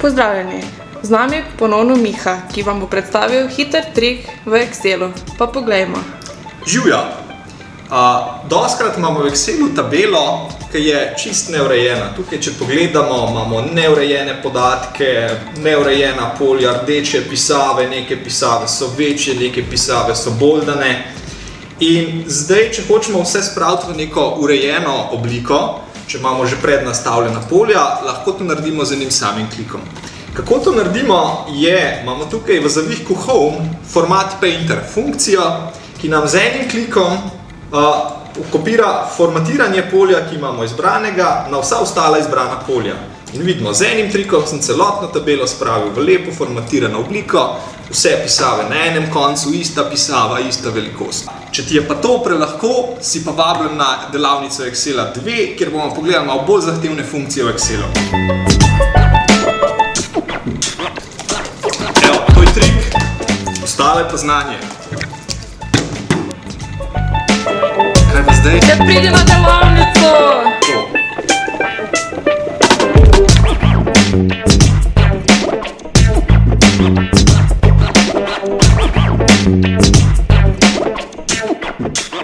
Pozdravljeni, z nami je ponovno Miha, ki vam bo predstavil hiter trik v Excelu. Pa poglejmo. Živja. Uh, doskrat imamo v Excelu tabelo, ki je čist neurejena. Tukaj, če pogledamo, imamo neurejene podatke, neurejena polja, rdeče pisave, neke pisave so večje, neke pisave so boldane. In zdaj, če hočemo vse spraviti v neko urejeno obliko, če imamo že prednastavljena polja, lahko to naredimo z enim samim klikom. Kako to naredimo je, imamo tukaj v zavihku Home format Painter funkcijo, ki nam z enim klikom uh, kopira formatiranje polja, ki imamo izbranega, na vsa ostala izbrana polja. In vidimo, z enim trikom sem celotno tabelo spravil v lepo formatirano obliko, vse pisave na enem koncu, ista pisava, ista velikost. Če ti je pa to prelahko, si pa vabljen na delavnico Excela 2, kjer bomo pogledali malo bolj zahtevne funkcije v Excelu. Evo, to je trik, ostale pa znanje. Kaj pa zdaj? Pridi na delavnico! Thank you.